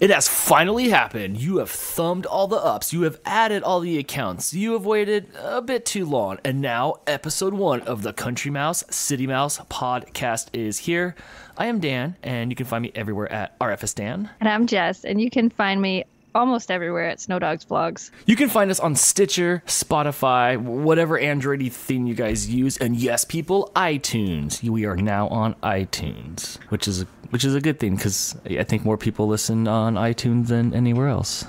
It has finally happened. You have thumbed all the ups. You have added all the accounts. You have waited a bit too long. And now, episode one of the Country Mouse City Mouse podcast is here. I am Dan, and you can find me everywhere at RFS Dan. And I'm Jess, and you can find me almost everywhere at Snow Dogs Vlogs. You can find us on Stitcher, Spotify, whatever Android thing you guys use, and yes, people, iTunes. We are now on iTunes, which is which is a good thing because I think more people listen on iTunes than anywhere else.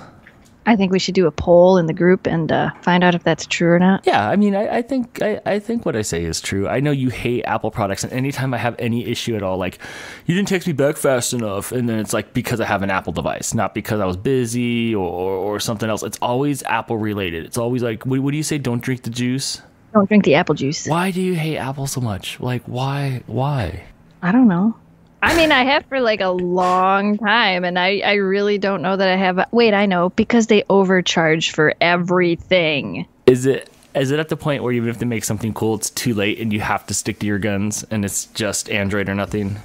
I think we should do a poll in the group and uh, find out if that's true or not. Yeah, I mean, I, I think I, I think what I say is true. I know you hate Apple products, and anytime I have any issue at all, like you didn't text me back fast enough, and then it's like because I have an Apple device, not because I was busy or, or something else. It's always Apple related. It's always like, what, what do you say? Don't drink the juice. Don't drink the apple juice. Why do you hate Apple so much? Like, why? Why? I don't know. I mean, I have for like a long time, and I, I really don't know that I have. Wait, I know because they overcharge for everything. Is it is it at the point where you even if they make something cool, it's too late and you have to stick to your guns, and it's just Android or nothing?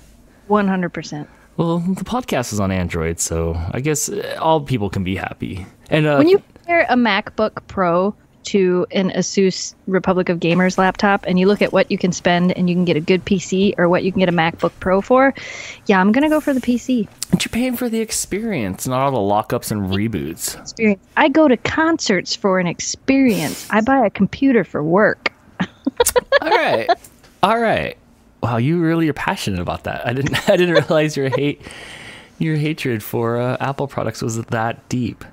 One hundred percent. Well, the podcast is on Android, so I guess uh, all people can be happy. And uh, When you compare a MacBook Pro to an Asus Republic of Gamers laptop and you look at what you can spend and you can get a good PC or what you can get a MacBook Pro for, yeah, I'm going to go for the PC. but you're paying for the experience, not all the lockups and reboots. Experience. I go to concerts for an experience. I buy a computer for work. all right, all right. Wow, you really are passionate about that. I didn't. I didn't realize your hate, your hatred for uh, Apple products was that deep.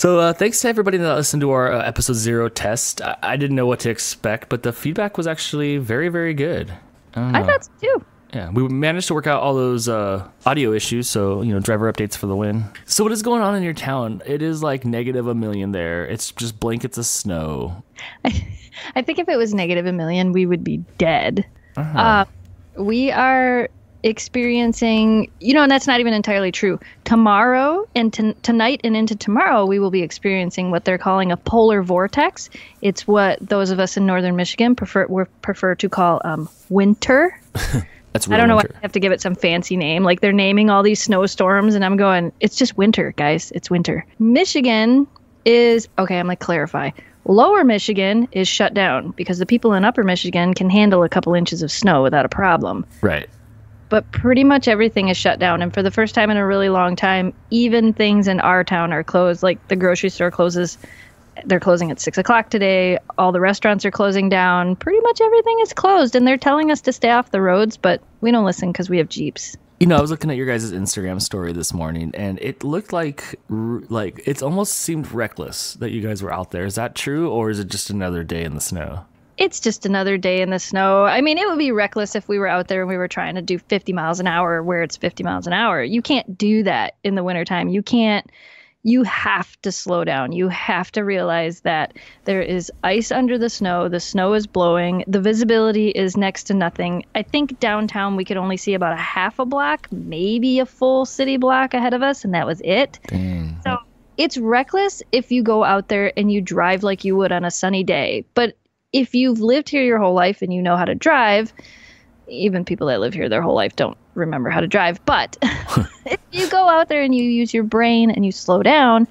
So uh, thanks to everybody that listened to our uh, episode zero test. I-, I didn't know what to expect, but the feedback was actually very, very good. I, I thought so too. Yeah, we managed to work out all those uh, audio issues, so you know, driver updates for the win. So, what is going on in your town? It is like negative a million there. It's just blankets of snow. I, I think if it was negative a million, we would be dead. Uh, we are experiencing, you know, and that's not even entirely true. Tomorrow and t- tonight and into tomorrow, we will be experiencing what they're calling a polar vortex. It's what those of us in northern Michigan prefer we prefer to call um, winter. That's I don't know why winter. I have to give it some fancy name. Like they're naming all these snowstorms, and I'm going, it's just winter, guys. It's winter. Michigan is okay. I'm like clarify. Lower Michigan is shut down because the people in Upper Michigan can handle a couple inches of snow without a problem. Right. But pretty much everything is shut down, and for the first time in a really long time, even things in our town are closed. Like the grocery store closes. They're closing at six o'clock today. All the restaurants are closing down. Pretty much everything is closed, and they're telling us to stay off the roads, but we don't listen because we have Jeeps. You know, I was looking at your guys' Instagram story this morning, and it looked like like it almost seemed reckless that you guys were out there. Is that true, or is it just another day in the snow? It's just another day in the snow. I mean, it would be reckless if we were out there and we were trying to do 50 miles an hour where it's 50 miles an hour. You can't do that in the wintertime. You can't you have to slow down. You have to realize that there is ice under the snow. The snow is blowing. The visibility is next to nothing. I think downtown we could only see about a half a block, maybe a full city block ahead of us, and that was it. Dang. So it's reckless if you go out there and you drive like you would on a sunny day. But if you've lived here your whole life and you know how to drive, even people that live here their whole life don't remember how to drive. But if you go out there and you use your brain and you slow down,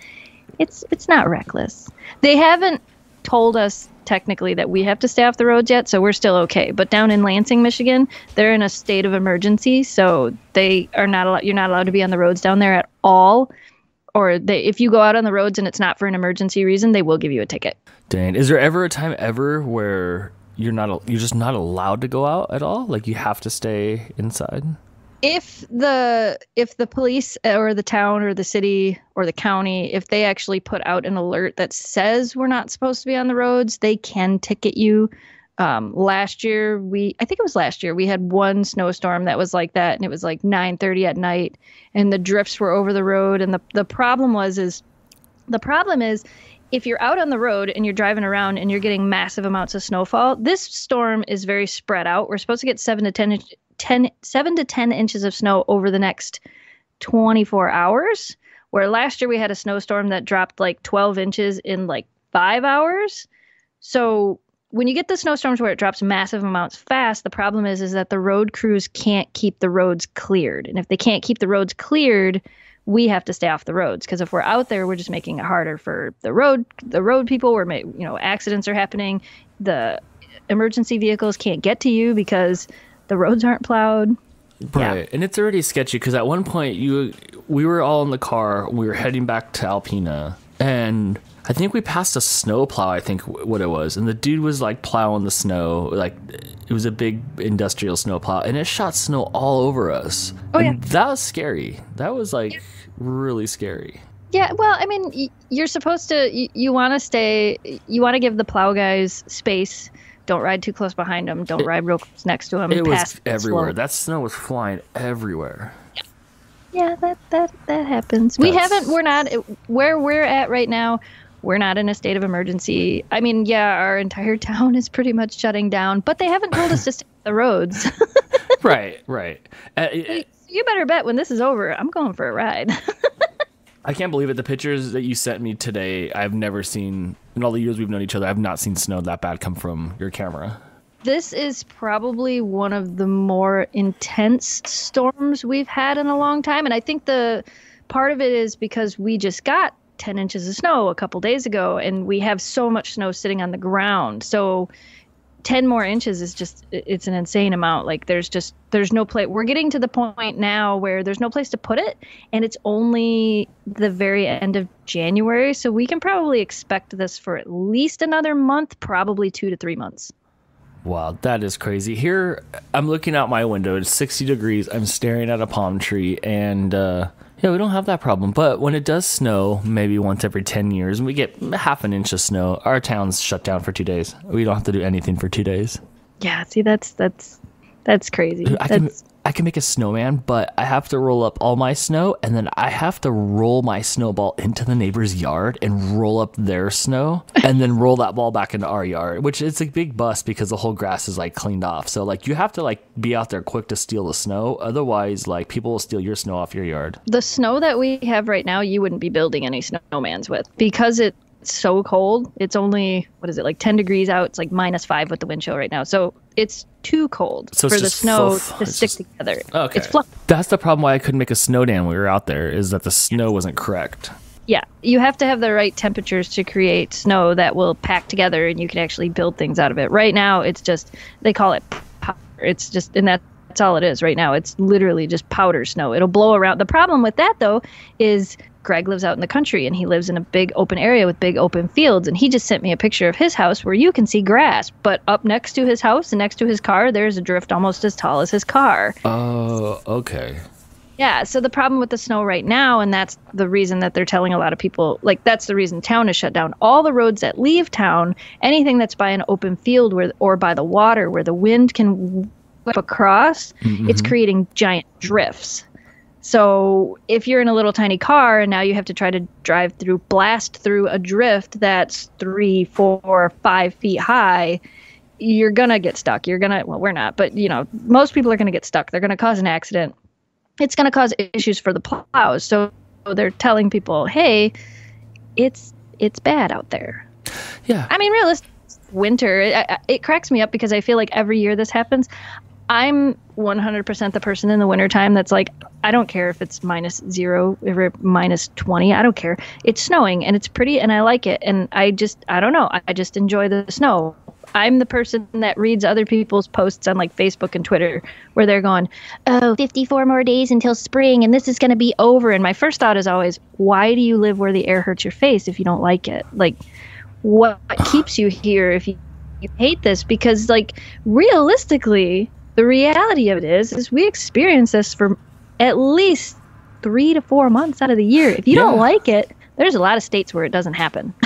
it's it's not reckless. They haven't told us technically that we have to stay off the roads yet, so we're still okay. But down in Lansing, Michigan, they're in a state of emergency, so they are not allowed. You're not allowed to be on the roads down there at all. Or they, if you go out on the roads and it's not for an emergency reason, they will give you a ticket. Dang. Is there ever a time ever where you're not you're just not allowed to go out at all? Like you have to stay inside? if the if the police uh, or the town or the city or the county if they actually put out an alert that says we're not supposed to be on the roads they can ticket you um, last year we i think it was last year we had one snowstorm that was like that and it was like 9.30 at night and the drifts were over the road and the, the problem was is the problem is if you're out on the road and you're driving around and you're getting massive amounts of snowfall, this storm is very spread out. We're supposed to get seven to 10, 10 7 to 10 inches of snow over the next 24 hours. Where last year we had a snowstorm that dropped like 12 inches in like five hours. So when you get the snowstorms where it drops massive amounts fast, the problem is is that the road crews can't keep the roads cleared. And if they can't keep the roads cleared, we have to stay off the roads because if we're out there, we're just making it harder for the road the road people. We're you know accidents are happening. The emergency vehicles can't get to you because the roads aren't plowed. Right, and it's already sketchy because at one point you we were all in the car. We were heading back to Alpena, and I think we passed a snow plow. I think what it was, and the dude was like plowing the snow, like it was a big industrial snow plow, and it shot snow all over us. Oh, and yeah. that was scary. That was like really scary. Yeah, well, I mean, you're supposed to. You, you want to stay. You want to give the plow guys space. Don't ride too close behind them. Don't ride real close next to them. It was everywhere. That snow was flying everywhere. Yeah, that that that happens. We haven't. We're not where we're at right now. We're not in a state of emergency. I mean, yeah, our entire town is pretty much shutting down, but they haven't told us to stay the roads. right, right. Uh, it- you better bet when this is over, I'm going for a ride. I can't believe it. The pictures that you sent me today, I've never seen in all the years we've known each other. I've not seen snow that bad come from your camera. this is probably one of the more intense storms we've had in a long time. And I think the part of it is because we just got 10 inches of snow a couple days ago and we have so much snow sitting on the ground. So 10 more inches is just it's an insane amount like there's just there's no place we're getting to the point now where there's no place to put it and it's only the very end of january so we can probably expect this for at least another month probably two to three months Wow, that is crazy. Here, I'm looking out my window. It's 60 degrees. I'm staring at a palm tree, and uh, yeah, we don't have that problem. But when it does snow, maybe once every 10 years, and we get half an inch of snow, our town's shut down for two days. We don't have to do anything for two days. yeah see that's that's that's crazy I can that's, I can make a snowman, but I have to roll up all my snow, and then I have to roll my snowball into the neighbor's yard and roll up their snow, and then roll that ball back into our yard, which is a big bust because the whole grass is like cleaned off. So like you have to like be out there quick to steal the snow, otherwise like people will steal your snow off your yard. the snow that we have right now you wouldn't be building any snowmans with because it's so cold. It's only what is it like 10 degrees out. It's like minus five with the wind chill right now. So it's too cold So for the snow fluff. to It's stick just- together. Okay, it's fluff. That's the problem why I couldn't make a snow dam when we were out there is that the snow wasn't correct. yeah. You have to have the right temperatures to create snow that will pack together and you can actually build things out of it. Right now it's just they call it powder. It's just and that that's all it is right now. It's literally just powder snow. It'll blow around. The problem with that though is greg lives out in the country and he lives in a big open area with big open fields and he just sent me a picture of his house where you can see grass but up next to his house and next to his car there's a drift almost as tall as his car Oh, okay. yeah, so the problem with the snow right now, and that's the reason that they're telling a lot of people, like that's the reason town is shut down. All the roads that leave town, anything that's by an open field where or by the water where the wind can whip across, mm-hmm. it's creating giant drifts. So if you're in a little tiny car and now you have to try to drive through, blast through a drift that's three, four, five feet high, you're gonna get stuck. You're gonna well, we're not, but you know, most people are gonna get stuck. They're gonna cause an accident it's going to cause issues for the plows. So they're telling people, "Hey, it's it's bad out there." Yeah. I mean, realistic winter. It, it cracks me up because I feel like every year this happens. I'm 100% the person in the wintertime that's like, I don't care if it's minus zero, it's minus 20. I don't care. It's snowing and it's pretty and I like it. And I just, I don't know. I- I just enjoy the snow. I'm the person that reads other people's posts on like Facebook and Twitter where they're going, oh, 54 more days until spring and this is going to be over. And my first thought is always, why do you live where the air hurts your face if you don't like it? Like, what keeps you here if you, you hate this? Because, like, realistically, the reality of it is, is we experience this for at least three to four months out of the year. If you don't like it, there's a lot of states where it doesn't happen.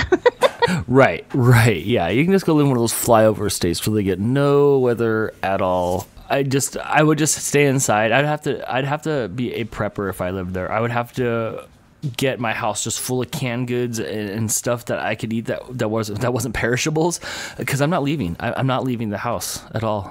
Right, right. Yeah, you can just go live in one of those flyover states where they get no weather at all. I just I would just stay inside. I'd have to I'd have to be a prepper if I lived there. I would have to get my house just full of canned goods and, and stuff that I could eat that that wasn't that wasn't perishables because I'm not leaving. I, I'm not leaving the house at all.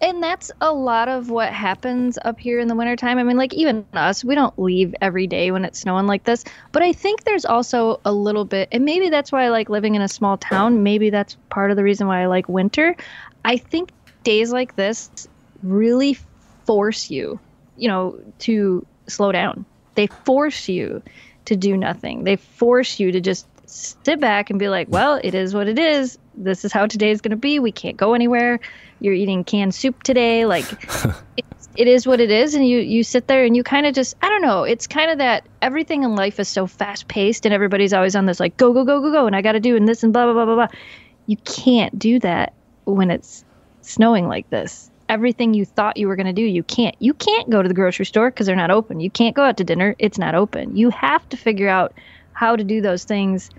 And that's a lot of what happens up here in the wintertime. I mean, like, even us, we don't leave every day when it's snowing like this. But I think there's also a little bit, and maybe that's why I like living in a small town. Maybe that's part of the reason why I like winter. I think days like this really force you, you know, to slow down. they force you to do nothing. They force you to just sit back and be like, well, it is what it is. This is how today is going to be. We can't go anywhere. You're eating canned soup today. Like, it, it is what it is. And you, you sit there and you kind of just, I don't know. It's kind of that everything in life is so fast paced and everybody's always on this, like, go, go, go, go, go. And I got to do and this and blah, blah, blah, blah, blah. You can't do that when it's snowing like this. Everything you thought you were going to do, you can't. You can't go to the grocery store because they're not open. You can't go out to dinner. It's not open. You have to figure out how to do those things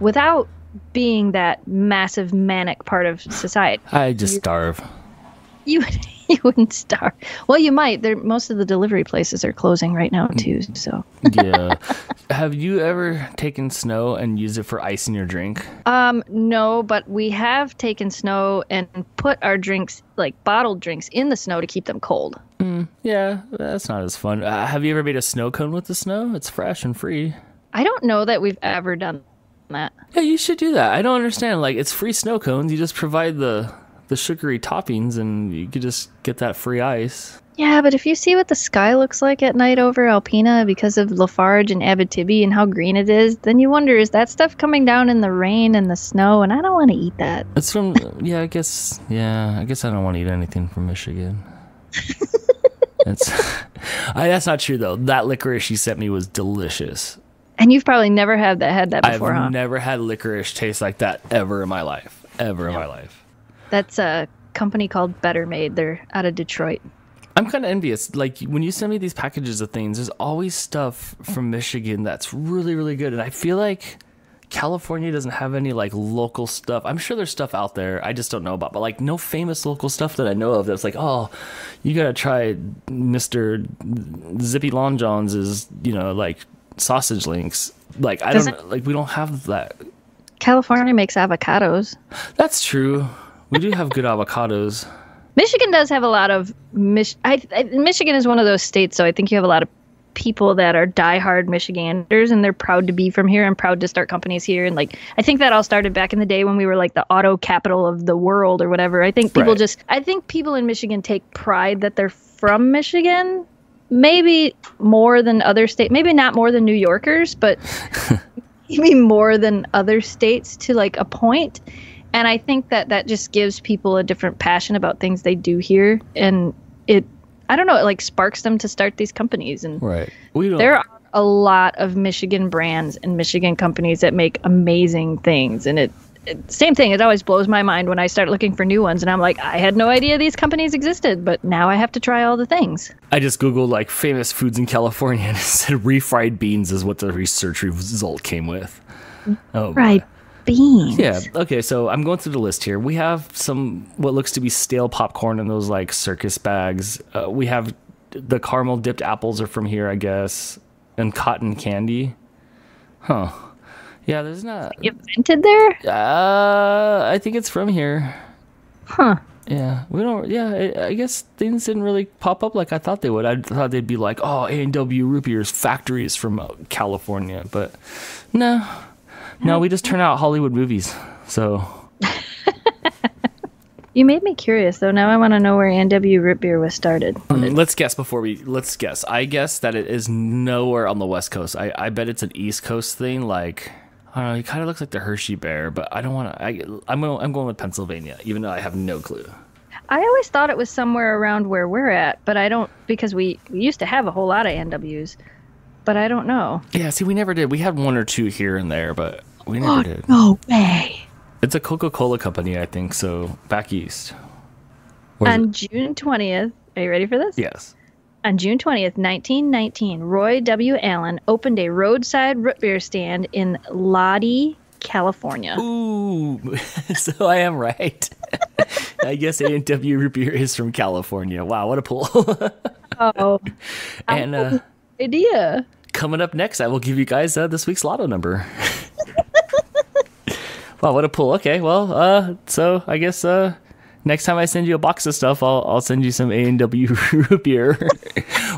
without being that massive manic part of society. I just starve. You you wouldn't starve. Well, you might. There most of the delivery places are closing right now too. So yeah. Have you ever taken snow and used it for ice in your drink? um no, but we have taken snow and put our drinks like bottled drinks in the snow to keep them cold. Yeah, that's not as fun. Uh, have you ever made a snow cone with the snow? It's fresh and free. I don't know that we've ever done that. Yeah, you should do that. I don't understand. Like, it's free snow cones. You just provide the the sugary toppings, and you could just get that free ice. Yeah, but if you see what the sky looks like at night over Alpena because of Lafarge and Abitibi and how green it is, then you wonder is that stuff coming down in the rain and the snow? And I don't want to eat that. It's from. yeah, I guess. Yeah, I guess I don't want to eat anything from Michigan. it's. I, that's not true though. That licorice you sent me was delicious. And you've probably never had that had that before, huh? I've huh? never had licorice taste like that ever in my life. Ever in my life. That's a company called Better Made. They're out of Detroit. I'm kind of envious. Like when you send me these packages of things, there's always stuff from Michigan that's really, really good, and I feel like California doesn't have any like local stuff. I'm sure there's stuff out there I just don't know about, but like no famous local stuff that I know of that's like, oh, you gotta try Mister Zippy Long John's is you know like sausage links. Like I Does don't like we don't have that. California makes avocados. That's true. We do have good avocados. Michigan does have a lot of Mich- I, I, Michigan is one of those states, so I think you have a lot of people that are diehard Michiganders and they're proud to be from here and proud to start companies here. And like, I think that all started back in the day when we were like the auto capital of the world or whatever. I think people Right. just, I think people in Michigan take pride that they're from Michigan. Maybe more than other states, maybe not more than New Yorkers, but maybe more than other states to like a point. point and i think that that just gives people a different passion about things they do here and it i don't know it like sparks them to start these companies and Right. We don't. there are a lot of michigan brands and michigan companies that make amazing things and it, it same thing it always blows my mind when i start looking for new ones and i'm like i had no idea these companies existed but now i have to try all the things I just googled like famous foods in California and it said refried beans is what the research result came with. Oh, boy. right beans Yeah. Okay. So I'm going through the list here. We have some what looks to be stale popcorn in those like circus bags. Uh, we have the caramel dipped apples are from here, I guess, and cotton candy. Huh. Yeah. There's not. invented there Uh, I think it's from here. huh Yeah, we don't. Yeah, I, I guess things didn't really pop up like I thought they would. I thought they'd be like, oh, A and W root beers factories from uh, California, but no, no, we just turn out Hollywood movies. So You made me curious though. Now I want to know where A and W root beer was started. let's guess before we let's guess. I guess that it is nowhere on the West Coast. I I bet it's an East Coast thing. Like I don't know. It kind of looks like the Hershey Bear, but I don't want to. I I'm going. I'm going with Pennsylvania, even though I have no clue. I always thought it was somewhere around where we're at, but I don't because we, we used to have a whole lot of A and Ws, but I don't know. Yeah, see, we never did. We had one or two here and there, but we never oh, did. no way! It's a Coca Cola company, I think. So back east. Or On it- June twentieth, are you ready for this? yes. On June twentieth, nineteen nineteen, Roy W. Allen opened a roadside root beer stand in Lodi, California. Ooh, so I am right. I guess A and W root beer is from California. Wow, what a pull! Oh, and uh, idea! coming up next, I will give you guys uh, this week's lotto number. wow, what a pull! Okay, well, uh, so I guess uh, next time I send you a box of stuff, I'll I'll send you some A and W root beer,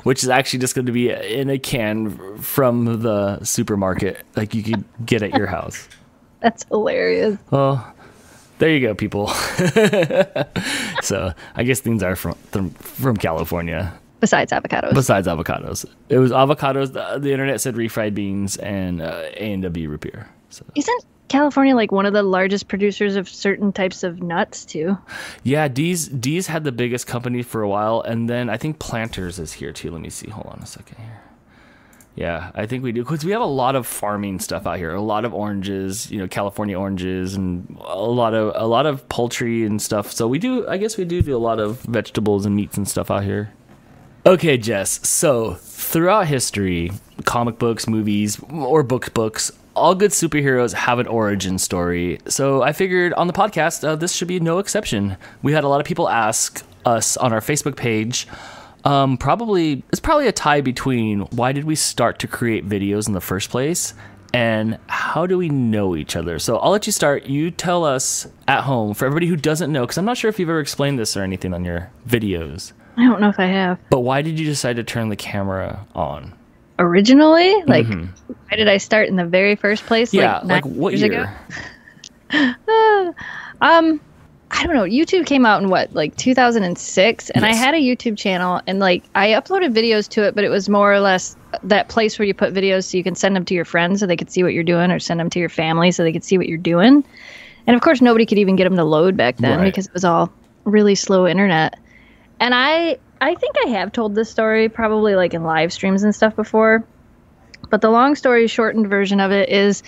which is actually just going to be in a can from the supermarket, like you could get at your house. That's hilarious. Well, there you go, people. so I guess things are from from, from California. Besides avocados. Besides avocados, it was avocados. The, the internet said refried beans and uh, A and W root beer. So. Isn't California like one of the largest producers of certain types of nuts too? Yeah, D's D's had the biggest company for a while, and then I think Planters is here too. Let me see. Hold on a second here. Yeah, I think we do because we have a lot of farming stuff out here. A lot of oranges, you know, California oranges, and a lot of a lot of poultry and stuff. So we do. I guess we do do a lot of vegetables and meats and stuff out here. Okay, Jess. So throughout history, comic books, movies, or book books, all good superheroes have an origin story. So I figured on the podcast, uh, this should be no exception. We had a lot of people ask us on our Facebook page. Um, probably it's probably a tie between why did we start to create videos in the first place and how do we know each other? So I'll let you start. You tell us at home for everybody who doesn't know, because I'm not sure if you've ever explained this or anything on your videos. I don't know if I have. But why did you decide to turn the camera on? Originally, like, mm-hmm. why did I start in the very first place? Yeah, like, like what year? uh, um, I don't know. YouTube came out in what, like 2006, and yes. I had a YouTube channel, and like I uploaded videos to it, but it was more or less that place where you put videos so you can send them to your friends so they could see what you're doing, or send them to your family so they could see what you're doing. And of course, nobody could even get them to load back then right. because it was all really slow internet. And I, I think I have told this story probably like in live streams and stuff before, but the long story shortened version of it is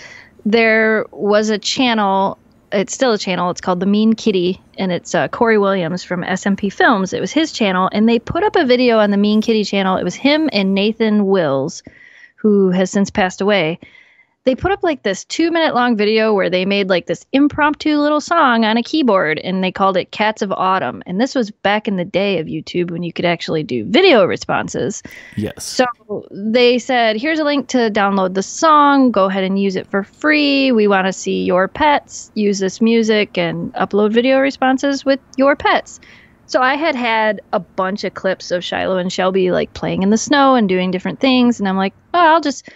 there was a channel it's still a channel. It's called The Mean Kitty, and it's uh, Corey Williams from SMP Films. It was his channel, and they put up a video on the Mean Kitty channel. It was him and Nathan Wills, who has since passed away they put up like this two minute long video where they made like this impromptu little song on a keyboard and they called it Cats of Autumn. And this was back in the day of YouTube when you could actually do video responses. Yes. So they said, here's a link to download the song. Go ahead and use it for free. We want to see your pets use this music and upload video responses with your pets. So I had had a bunch of clips of Shiloh and Shelby like playing in the snow and doing different things, and I'm like, oh, I'll just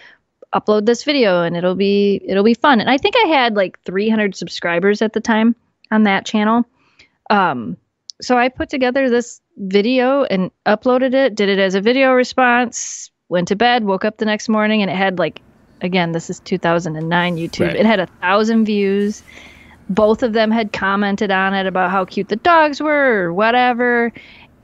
upload this video and it'll be it'll be fun. And I think I had like 300 subscribers at the time on that channel. Um, so I put together this video and uploaded it, did it as a video response, went to bed, woke up the next morning, and it had like, again, this is 2009 YouTube. Right. It had a thousand views. Both of them had commented on it about how cute the dogs were or whatever.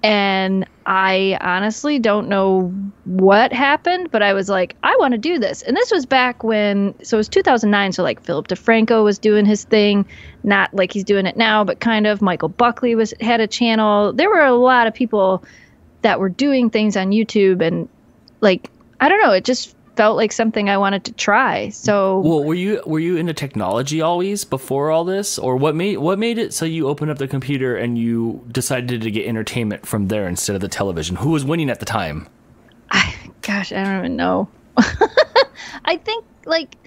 And I honestly don't know what happened, but I was like, I want to do this. And this was back when, so it was 2009. So like Philip DeFranco was doing his thing, not like he's doing it now, but kind of. Michael Buckley was had a channel. There were a lot of people that were doing things on YouTube, and like I don't know, it just felt like something I wanted to try. So Well, were you were you into technology always before all this or what made what made it so you opened up the computer and you decided to get entertainment from there instead of the television? Who was winning at the time? I, gosh, I don't even know. I think like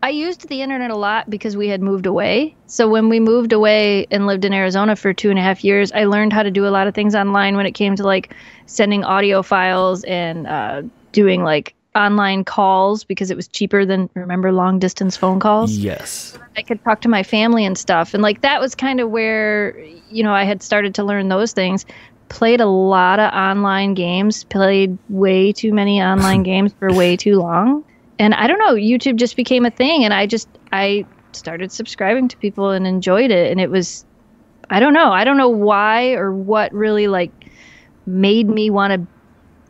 I used the internet a lot because we had moved away. So when we moved away and lived in Arizona for two and a half years, I learned how to do a lot of things online when it came to like sending audio files and uh, doing like online calls because it was cheaper than remember long distance phone calls. Yes. I could talk to my family and stuff. And like that was kind of where, you know, I had started to learn those things. Played a lot of online games, played way too many online games for way too long. And I don't know, YouTube just became a thing and I just I started subscribing to people and enjoyed it and it was I don't know. I don't know why or what really like made me want to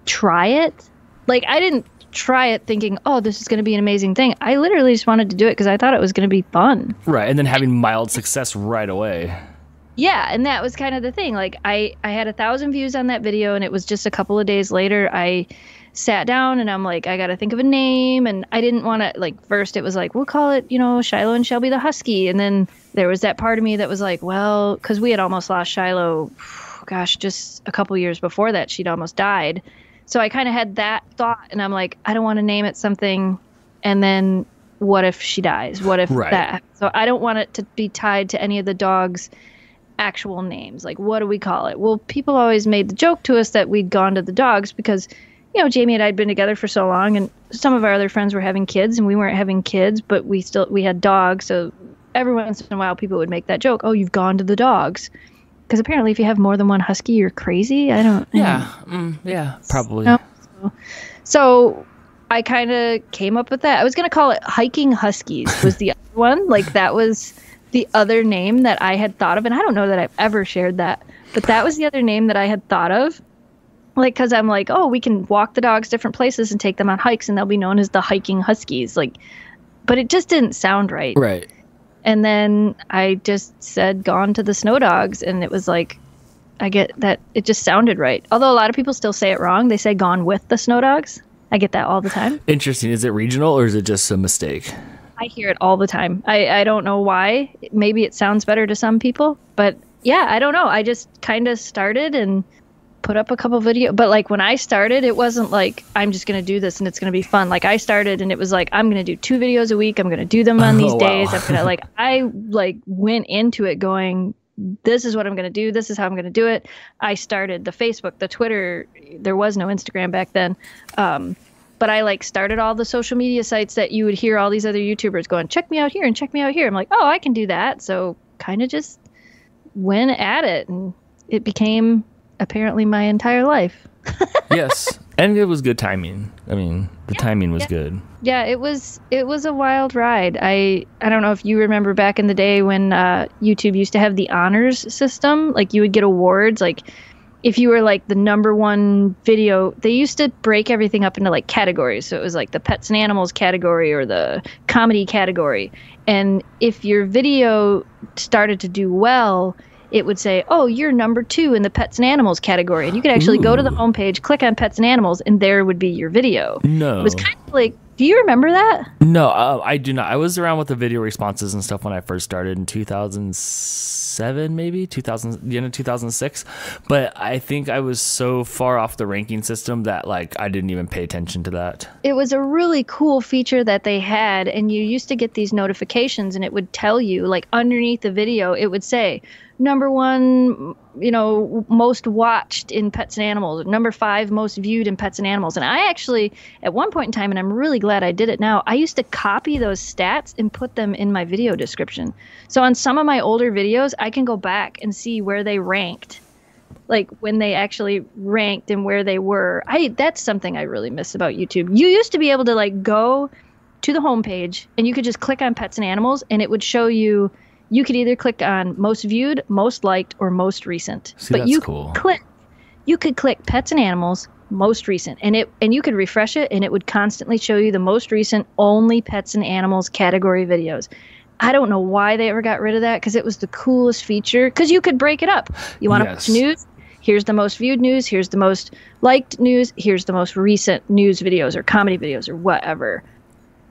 try it. Like I didn't try it thinking, oh, this is going to be an amazing thing. I literally just wanted to do it because I thought it was going to be fun. Right. And then having mild success right away. Yeah. And that was kind of the thing. Like, I, I had a thousand views on that video, and it was just a couple of days later, I sat down and I'm like, I got to think of a name. And I didn't want to, like, first it was like, we'll call it, you know, Shiloh and Shelby the Husky. And then there was that part of me that was like, well, because we had almost lost Shiloh, gosh, just a couple years before that, she'd almost died. So I kind of had that thought, and I'm like, I don't want to name it something, and then what if she dies? What if right. that? So I don't want it to be tied to any of the dogs' actual names. Like, what do we call it? Well, people always made the joke to us that we'd gone to the dogs because, you know, Jamie and I had been together for so long, and some of our other friends were having kids, and we weren't having kids, but we still we had dogs. So every once in a while, people would make that joke, "Oh, you've gone to the dogs." Because apparently if you have more than one husky, you're crazy. I don't. Yeah, mm, yeah, probably. No. So, so I kind of came up with that. I was gonna call it hiking huskies. Was the other one like that was the other name that I had thought of, and I don't know that I've ever shared that, but that was the other name that I had thought of. Like, cause I'm like, oh, we can walk the dogs different places and take them on hikes, and they'll be known as the hiking huskies. Like, but it just didn't sound right. Right. And then I just said, gone to the snow dogs. And it was like, I get that it just sounded right. Although a lot of people still say it wrong. They say gone with the snow dogs. I get that all the time. Interesting. Is it regional or is it just a mistake? I hear it all the time. I, I don't know why. Maybe it sounds better to some people, but yeah, I don't know. I just kind of started and put up a couple video but like when i started it wasn't like i'm just going to do this and it's going to be fun like i started and it was like i'm going to do two videos a week i'm going to do them on these Oh, wow. days i'm going to like i like went into it going this is what i'm going to do this is how i'm going to do it i started the facebook the twitter there was no instagram back then um but I like started all the social media sites that you would hear all these other YouTubers going, check me out here and check me out here. I'm like, oh, I can do that. So kind of just went at it and it became apparently my entire life. yes. And it was good timing. I mean, the timing was yeah. good. Yeah, it was it was a wild ride. I I don't know if you remember back in the day when uh, YouTube used to have the honors system. Like you would get awards. Like if you were like the number one video, they used to break everything up into like categories. So it was like the pets and animals category or the comedy category. And if your video started to do well, it would say, "Oh, you're number two in the pets and animals category," and you could actually go to the homepage, click on pets and animals, and there would be your video. No. It was kind of like, do you remember that? No, uh, I do not. I was around with the video responses and stuff when I first started in 2007, maybe 2000, the end of 2006. But I think I was so far off the ranking system that like I didn't even pay attention to that. It was a really cool feature that they had, and you used to get these notifications, and it would tell you, like underneath the video, it would say, number one, you know, most watched in pets and animals, number five, most viewed in pets and animals. And I actually, at one point in time, and I'm really glad I did it now, I used to copy those stats and put them in my video description. So on some of my older videos, I can go back and see where they ranked like when they actually ranked and where they were. I that's something I really miss about YouTube. You used to be able to like go to the homepage and you could just click on pets and animals and it would show you you could either click on most viewed, most liked, or most recent. See, but you cool. click you could click pets and animals most recent and it and you could refresh it and it would constantly show you the most recent only pets and animals category videos i don't know why they ever got rid of that because it was the coolest feature because you could break it up you want to Yes. watch news here's the most viewed news here's the most liked news here's the most recent news videos or comedy videos or whatever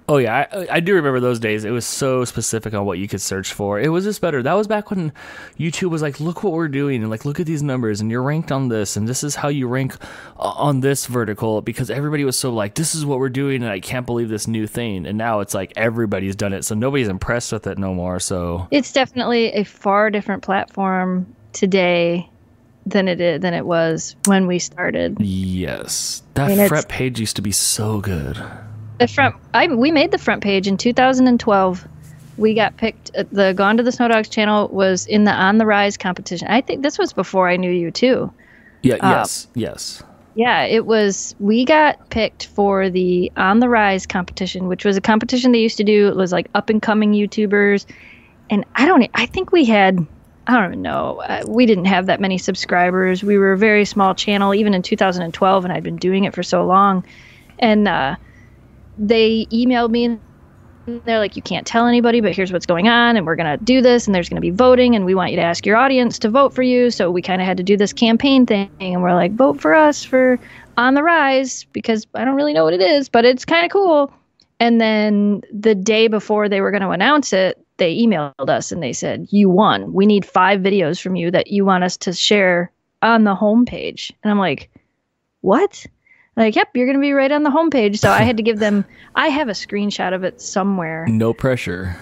Oh yeah, I, I do remember those days. It was so specific on what you could search for. It was just better. That was back when YouTube was like, "Look what we're doing," and like, "Look at these numbers," and you're ranked on this, and this is how you rank on this vertical. Because everybody was so like, "This is what we're doing," and I can't believe this new thing. And now it's like everybody's done it, so nobody's impressed with it no more. So it's definitely a far different platform today than it is, than it was when we started yes, that mean, it's- front page used to be so good. The front I we made the front page in 2012 we got picked uh, the gone to the snow dogs channel was in the on the rise competition i think this was before i knew you too Yeah. Uh, yes. Yes. yeah it was we got picked for the on the rise competition which was a competition they used to do it was like up and coming youtubers and i don't I think we had i don't even know uh, we didn't have that many subscribers we were a very small channel even in 2012 and i'd been doing it for so long and uh, they emailed me and they're like you can't tell anybody but here's what's going on and we're going to do this and there's going to be voting and we want you to ask your audience to vote for you. So we kind of had to do this campaign thing and we're like vote for us for on the rise because i don't really know what it is but it's kind of cool. And then the day before they were going to announce it they emailed us and they said you won. We need five videos from you that you want us to share on the homepage. And i'm like what like yep you're going to be right on the homepage. So i had to give them i have a screenshot of it somewhere. No pressure.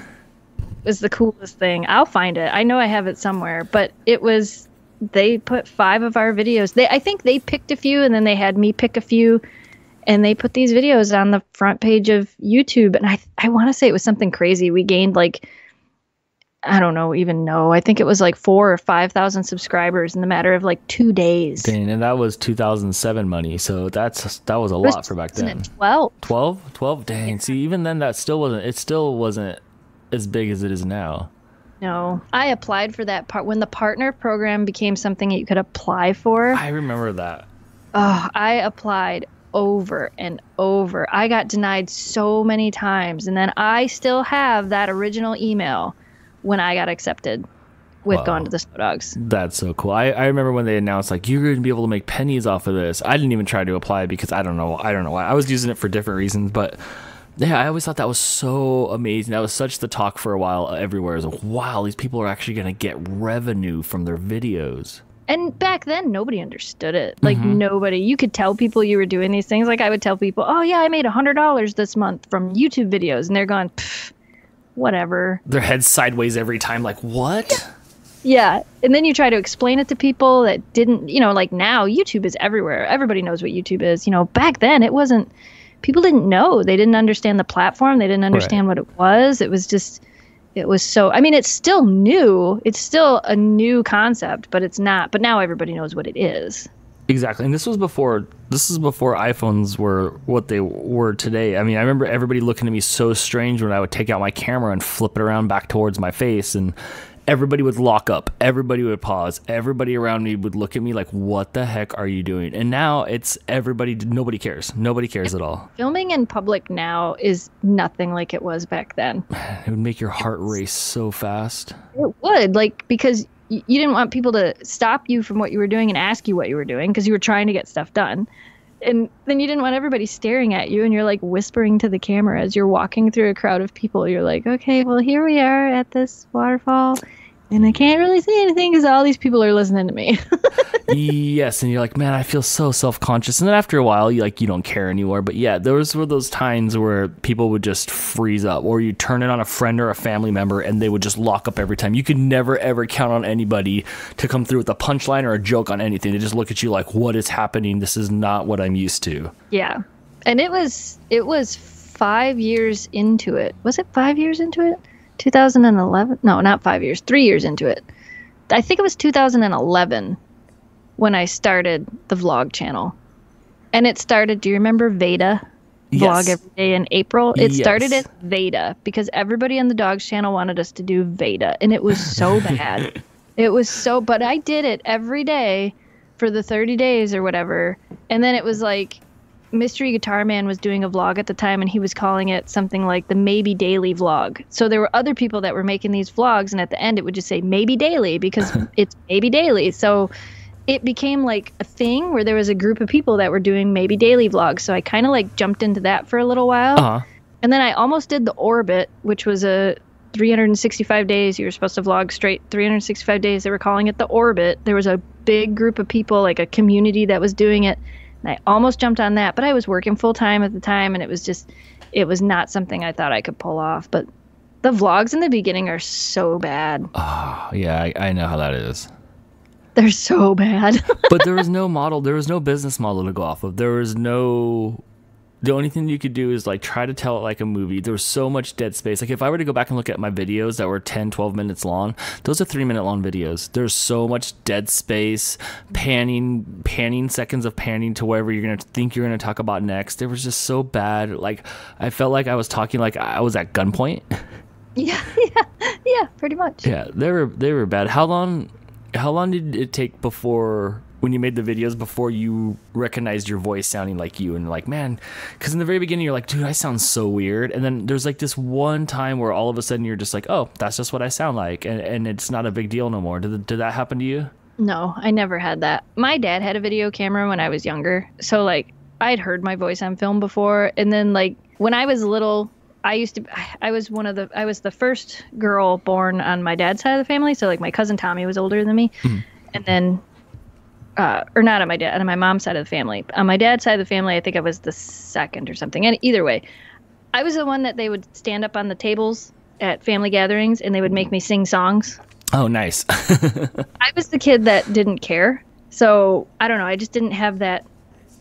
it was the coolest thing. I'll find it. I know i have it somewhere but it was they put five of our videos. They i think they picked a few and then they had me pick a few and they put these videos on the front page of youtube. And i i want to say it was something crazy. We gained like I don't know, even know. I think it was like four or 5,000 subscribers in the matter of like two days. Dang, and that was 2007 money. So that's that was a lot for back then. 2012. 12? 12? Dang. See, even then that still wasn't it still wasn't as big as it is now. No, I applied for that part when the partner program became something that you could apply for. I remember that. Oh, I applied over and over. I got denied so many times. And then I still have that original email when I got accepted with Wow. Gone to the Snow Dogs. That's so cool. I, I remember when they announced like you're going to be able to make pennies off of this. I didn't even try to apply because I don't know. I don't know why. I was using it for different reasons, but yeah, I always thought that was so amazing. That was such the talk for a while everywhere. It was like, wow, these people are actually going to get revenue from their videos. And back then, nobody understood it. Like, mm-hmm. nobody. You could tell people you were doing these things. Like, I would tell people, oh, yeah, I made $100 this month from YouTube videos. And they're going, "Pff, whatever. Their heads sideways every time, like, what? Yeah. And then you try to explain it to people that didn't, you know, like now YouTube is everywhere. Everybody knows what YouTube is. You know, back then it wasn't, people didn't know. They didn't understand the platform. They didn't understand what it was. It was just, it was so, I mean, it's still new. It's still a new concept, but it's not. But now everybody knows what it is. Exactly. And this was before this is before iPhones were what they were today. I mean, I remember everybody looking at me so strange when I would take out my camera and flip it around back towards my face and everybody would lock up. Everybody would pause. Everybody around me would look at me like, "What the heck are you doing?" And now it's everybody nobody cares. Nobody cares at all. Filming in public now is nothing like it was back then. It would make your heart race so fast. It would, like, because you didn't want people to stop you from what you were doing and ask you what you were doing because you were trying to get stuff done. And then you didn't want everybody staring at you and you're like whispering to the camera as you're walking through a crowd of people. You're like, okay, well, here we are at this waterfall. And I can't really say anything because all these people are listening to me. yes, and you're like, man, I feel so self conscious. And then after a while, you like you don't care anymore. But yeah, those were those times where people would just freeze up, or you turn it on a friend or a family member, and they would just lock up every time. You could never ever count on anybody to come through with a punchline or a joke on anything. They just look at you like, what is happening? This is not what I'm used to. yeah. And it was, it was five years into it. Was it five years into it? 2011? No, not five years, three years into it. I think it was 2011 when I started the vlog channel. And it started, do you remember Veda? Vlog Yes. every day in April. It started at Veda because everybody on the dogs channel wanted us to do Veda. And it was so bad. It was so, but I did it every day for the 30 days or whatever. And then it was like, Mystery Guitar Man was doing a vlog at the time and he was calling it something like the Maybe Daily vlog. So there were other people that were making these vlogs and at the end it would just say Maybe Daily because it's Maybe Daily. So it became like a thing where there was a group of people that were doing Maybe Daily vlogs. So I kind of like jumped into that for a little while. Uh huh. And then I almost did the Orbit, which was a 365 days. You were supposed to vlog straight 365 days. They were calling it the Orbit. There was a big group of people, like a community that was doing it. I almost jumped on that, but I was working full time at the time and it was just, it was not something I thought I could pull off. But the vlogs in the beginning are so bad. Oh, yeah, I, I know how that is. They're so bad. but there was no model there was no business model to go off of there was no the only thing you could do is like try to tell it like a movie. There was so much dead space. Like if i were to go back and look at my videos that were 10 12 minutes long those are three minute long videos. There's so much dead space panning panning seconds of panning to wherever you're gonna think you're gonna talk about next. It was just so bad. Like i felt like i was talking like i was at gunpoint. Yeah, yeah, yeah, pretty much. yeah they were they were bad. How long how long did it take before when you made the videos before you recognized your voice sounding like you and like man because in the very beginning you're like dude i sound so weird. And then there's like this one time where all of a sudden you're just like oh that's just what i sound like. And, and it's not a big deal no more. Did, did that happen to you? No, I never had that. My dad had a video camera when I was younger. So like I'd heard my voice on film before. And then like when I was little I used to I was one of the I was the first girl born on my dad's side of the family, so like my cousin Tommy was older than me. Mm-hmm. And then uh, or not on my dad on my mom's side of the family. On my dad's side of the family, I think I was the second or something. And either way, I was the one that they would stand up on the tables at family gatherings and they would make me sing songs. oh nice I was the kid that didn't care. So I don't know. I just didn't have that.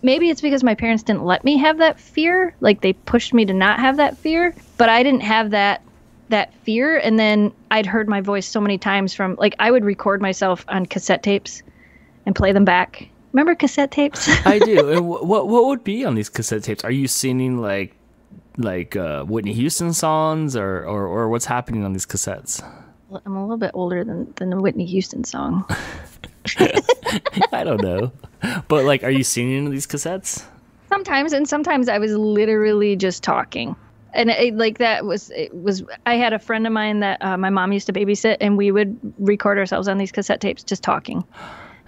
Maybe it's because my parents didn't let me have that fear. Like they pushed me to not have that fear. But I didn't have that that fear and then I'd heard my voice so many times from like I would record myself on cassette tapes and play them back. Remember cassette tapes? I do. And what what would be on these cassette tapes? Are you singing like like uh, Whitney Houston songs or, or or what's happening on these cassettes? I'm a little bit older than than the Whitney Houston song. I don't know. But like are you singing in these cassettes? Sometimes and sometimes I was literally just talking. And it, like that was it was I had a friend of mine that uh, my mom used to babysit and we would record ourselves on these cassette tapes just talking.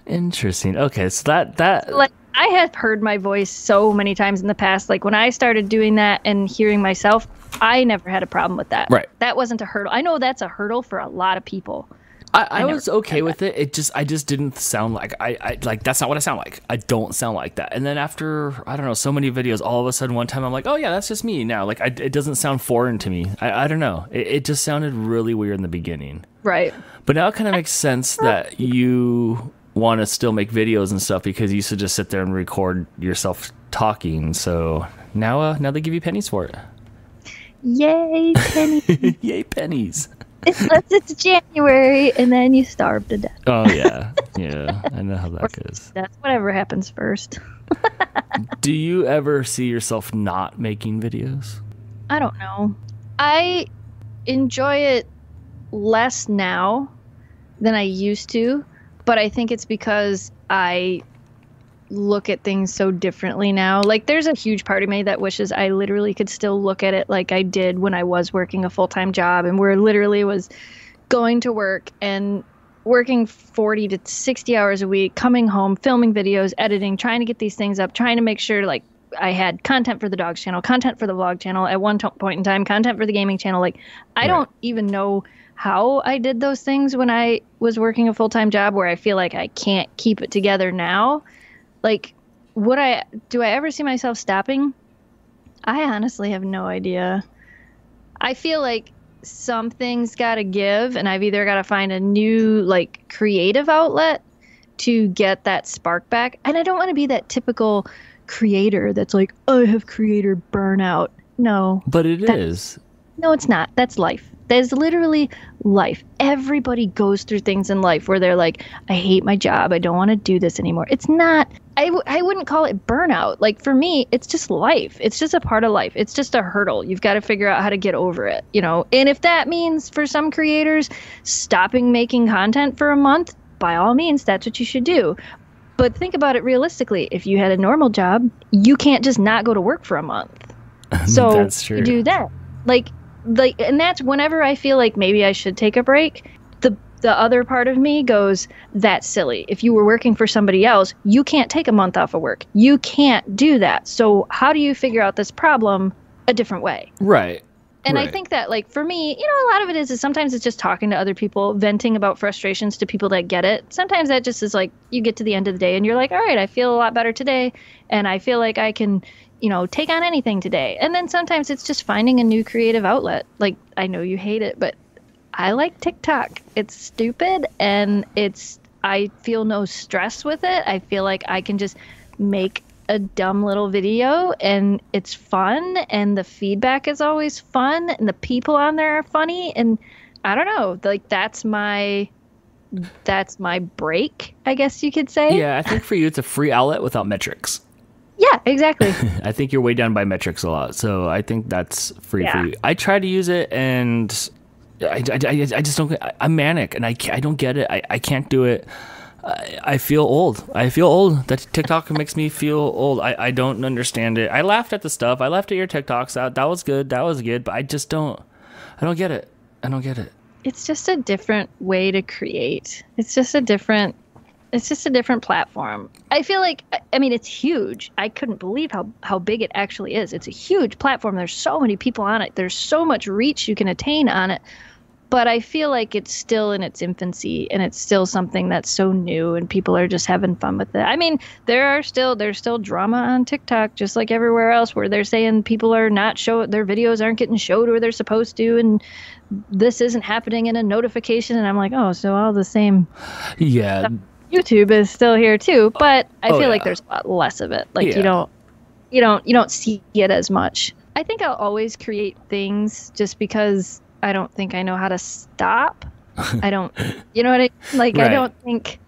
Interesting. Okay, so that that like I have heard my voice so many times in the past. Like when I started doing that and hearing myself, I never had a problem with that. Right. That wasn't a hurdle. I know that's a hurdle for a lot of people. I, I, never was okay with it. It just I just didn't sound like I, I like that's not what I sound like. I don't sound like that. And then after I don't know so many videos, all of a sudden one time I'm like, oh yeah, that's just me now. Like I, it doesn't sound foreign to me. I, I don't know. It, it just sounded really weird in the beginning. Right. But now it kind of makes sense that you want to still make videos and stuff because you used to just sit there and record yourself talking. So now uh, now they give you pennies for it. Yay, pennies! Yay pennies. Unless it's January and then you starve to death. Oh yeah, yeah. I know how that goes. That's whatever happens first. Do you ever see yourself not making videos? I don't know. I enjoy it less now than I used to, but I think it's because I look at things so differently now. Like there's a huge part of me that wishes I literally could still look at it like I did when I was working a full-time job and where literally was going to work and working 40 to 60 hours a week, coming home, filming videos, editing, trying to get these things up, trying to make sure like I had content for the dogs channel, content for the vlog channel at one t- point in time, content for the gaming channel. Like I Right. don't even know how I did those things when I was working a full-time job where I feel like I can't keep it together now. Like would I do I ever see myself stopping? I honestly have no idea. I feel like something's got to give and I've either got to find a new like creative outlet to get that spark back. And I don't want to be that typical creator that's like, oh, "I have creator burnout." No. But it That- is. No, it's not. That's life. That is literally life. Everybody goes through things in life where they're like, I hate my job. I don't want to do this anymore. It's not, I w- I wouldn't call it burnout. Like for me, it's just life. It's just a part of life. It's just a hurdle. You've got to figure out how to get over it, you know? And if that means for some creators stopping making content for a month, by all means, that's what you should do. But think about it realistically. If you had a normal job, you can't just not go to work for a month. So That's true. you do that. Like like and that's whenever I feel like maybe I should take a break, the the other part of me goes, that's silly. If you were working for somebody else, you can't take a month off of work. You can't do that. So how do you figure out this problem a different way? Right. And I think that, like, for me, you know, a lot of it is, is sometimes it's just talking to other people, venting about frustrations to people that get it. Sometimes that just is like, you get to the end of the day and you're like, all right, I feel a lot better today. And I feel like I can, you know, take on anything today. And then sometimes it's just finding a new creative outlet. Like, I know you hate it, but I like TikTok. It's stupid and it's, I feel no stress with it. I feel like I can just make a dumb little video and it's fun and the feedback is always fun and the people on there are funny and I don't know, like that's my that's my break, I guess you could say. Yeah, I think for you it's a free outlet without metrics. Yeah, exactly. I think you're way down by metrics a lot, so I think that's free for you. I try to use it, and I, I, I, I just don't. I- I'm manic, and I I don't get it. I, I can't do it. I, I feel old. I feel old. That TikTok makes me feel old. I, I don't understand it. I laughed at the stuff. I laughed at your TikToks. That that was good. That was good. But I just don't. I don't get it. I don't get it. it's just a different way to create. It's just a different it's just a different platform. I feel like I- mean it's huge. I couldn't believe how how big it actually is. It's a huge platform. There's so many people on it. There's so much reach you can attain on it. But I feel like it's still in its infancy and it's still something that's so new and people are just having fun with it. I mean, there are still there's still drama on TikTok just like everywhere else where they're saying people are not show their videos aren't getting showed where they're supposed to and this isn't happening in a notification and I'm like, "Oh, so all the same Yeah. YouTube is still here too, but I Oh, feel like there's a lot less of it. Like Yeah. you don't you don't you don't see it as much. I think I'll always create things just because I don't think I know how to stop. I don't, you know what I mean? like. I don't think,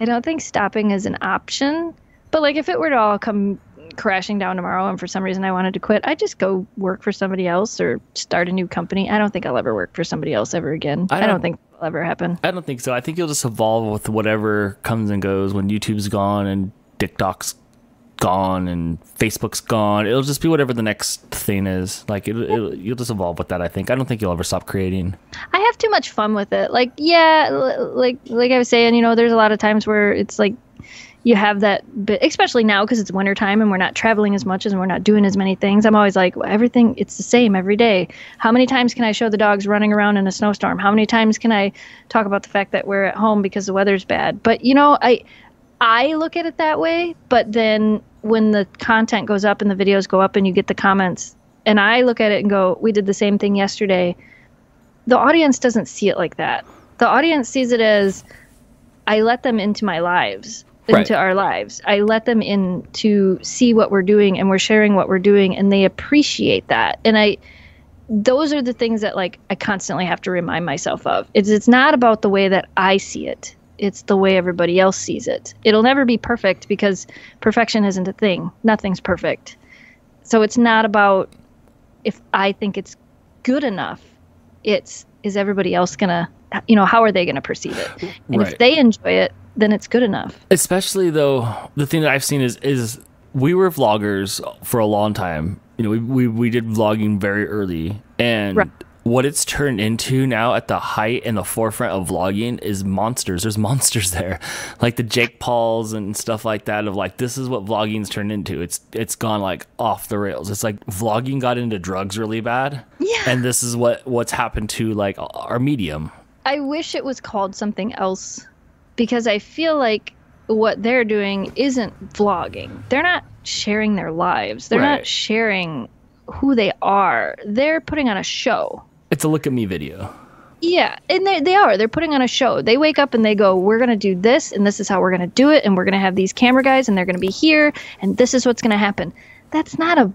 I don't think stopping is an option. But like, if it were to all come crashing down tomorrow, and for some reason I wanted to quit, I'd just go work for somebody else or start a new company. I don't think I'll ever work for somebody else ever again. I I don't, don't- think ever happen. I don't think so. I think you'll just evolve with whatever comes and goes when YouTube's gone and TikTok's gone and Facebook's gone. It'll just be whatever the next thing is. Like it, it, you'll just evolve with that. I think. I don't think you'll ever stop creating. I have too much fun with it. Like, yeah, like like I was saying, you know, there's a lot of times where it's like you have that bit, especially now because it's wintertime and we're not traveling as much and we're not doing as many things. I'm always like, well, everything, it's the same every day. How many times can I show the dogs running around in a snowstorm? How many times can I talk about the fact that we're at home because the weather's bad? But, you know, I, I look at it that way, but then when the content goes up and the videos go up and you get the comments, and I look at it and go, we did the same thing yesterday the audience doesn't see it like that. The audience sees it as I let them into my lives, Right. into our lives. I let them in to see what we're doing and we're sharing what we're doing and they appreciate that. And I those are the things that like I constantly have to remind myself of. It's it's not about the way that I see it. It's the way everybody else sees it. It'll never be perfect because perfection isn't a thing. Nothing's perfect. So it's not about if I think it's good enough it's is everybody else gonna you know how are they gonna perceive it and Right. if they enjoy it then it's good enough Especially though, the thing that I've seen is is we were vloggers for a long time. You know, we we, we did vlogging very early, and Right. what it's turned into now at the height and the forefront of vlogging is monsters. There's monsters there, like the Jake Pauls and stuff like that. Of like, this is what vlogging's turned into. It's it's gone like off the rails. It's like vlogging got into drugs really bad, yeah and this is what what's happened to like our medium. i wish it was called something else because i feel like what they're doing isn't vlogging they're not sharing their lives they're Right. not sharing who they are they're putting on a show It's a look at me video. Yeah, and they, they are. They're putting on a show. They wake up and they go, We're going to do this, and this is how we're going to do it, and we're going to have these camera guys, and they're going to be here, and this is what's going to happen. That's not a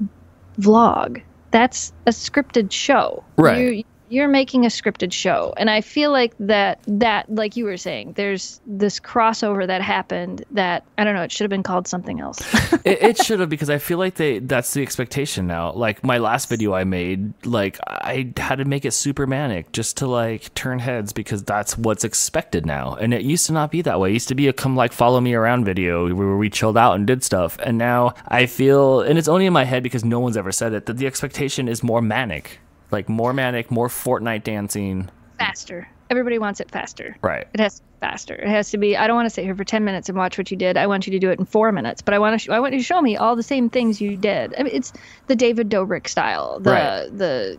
vlog. That's a scripted show. Right. You, you're making a scripted show. And I feel like that, that, like you were saying, there's this crossover that happened that, I don't know, it should have been called something else. it, it should have because I feel like they that's the expectation now. Like my last video I made, like I had to make it super manic just to like turn heads because that's what's expected now. And it used to not be that way. It used to be a come like follow me around video where we chilled out and did stuff. And now I feel and it's only in my head because no one's ever said it that the expectation is more manic. Like more manic, more Fortnite dancing. faster. Everybody wants it faster. Right. It has to be faster. It has to be. I don't want to sit here for ten minutes and watch what you did. I want you to do it in four minutes. But I want to. Sh- I want you to show me all the same things you did. I mean, it's the David Dobrik style. The Right. the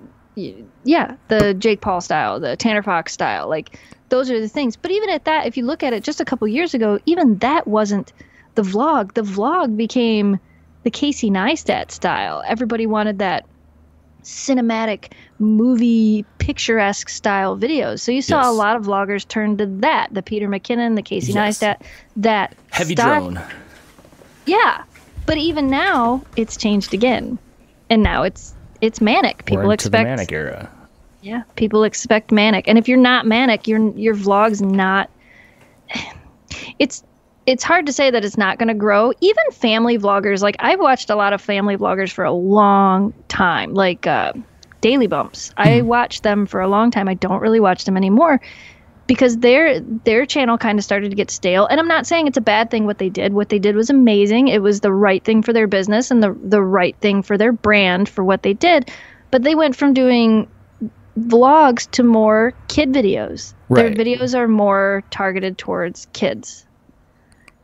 yeah the Jake Paul style. The Tanner Fox style. Like those are the things. But even at that, if you look at it, just a couple years ago, even that wasn't the vlog. The vlog became the Casey Neistat style. Everybody wanted that cinematic movie picturesque style videos. So you saw Yes. a lot of vloggers turn to that, the Peter McKinnon, the Casey Yes. Neistat, that Heavy drone. Yeah. But even now it's changed again. And now it's it's manic. People We're into expect the manic era. Yeah, people expect manic. And if you're not manic, your your vlog's not it's it's hard to say that it's not going to grow. Even family vloggers, like I've watched a lot of family vloggers for a long time, like uh, Daily Bumps. I watched them for a long time. I don't really watch them anymore because their their channel kind of started to get stale. And I'm not saying it's a bad thing what they did. What they did was amazing. It was the right thing for their business and the the right thing for their brand for what they did. But they went from doing vlogs to more kid videos. Right. Their videos are more targeted towards kids.